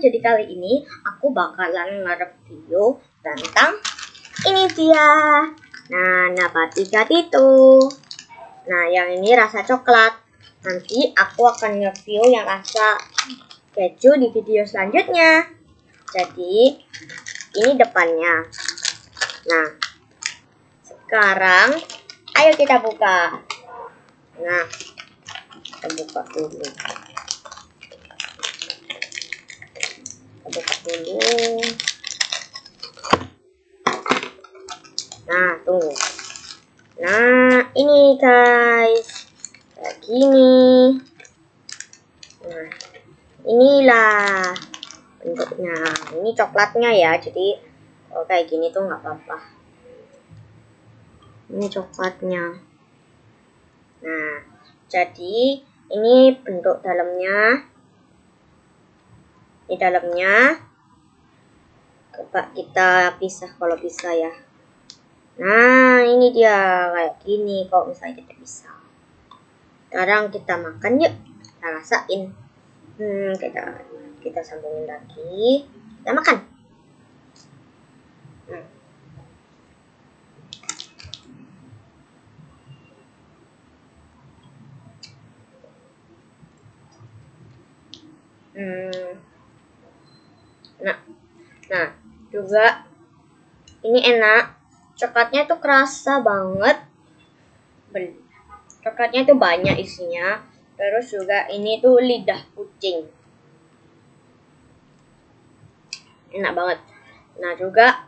jadi kali ini aku bakalan nge-review tentang ini dia. Nah, nabati itu. Nah, yang ini rasa coklat. Nanti aku akan review yang rasa keju di video selanjutnya. Jadi, ini depannya. Nah, sekarang ayo kita buka. Nah, kita buka dulu. Kita buka dulu. Nah, tunggu. Nah, ini guys. Kayak gini. Nah, inilah bentuknya. Ini coklatnya ya. Jadi, kalau kayak gini tuh nggak apa-apa. Ini coklatnya. Nah, jadi ini bentuk dalamnya. Ini dalamnya. Coba kita pisah kalau bisa ya. Nah, ini dia kayak gini kalau misalnya kita bisa. Sekarang kita makan yuk. Kita rasain. Hmm, kita kita sambungin lagi. Kita makan. Hmm. Hmm. Nah, nah juga ini enak. Coklatnya tuh kerasa banget. Coklatnya tuh banyak isinya. Terus juga ini tuh lidah kucing. Enak banget. Nah juga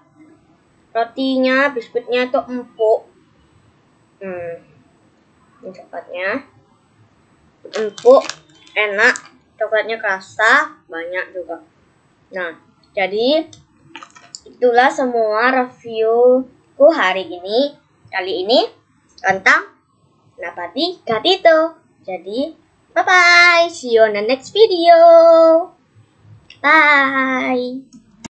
rotinya biskuitnya tuh empuk. Hmm ini coklatnya. Empuk enak. Coklatnya kerasa banyak juga. Nah jadi itulah semua review aku hari ini kali ini tentang Napati Gatito. Jadi, bye bye. See you on the next video. Bye.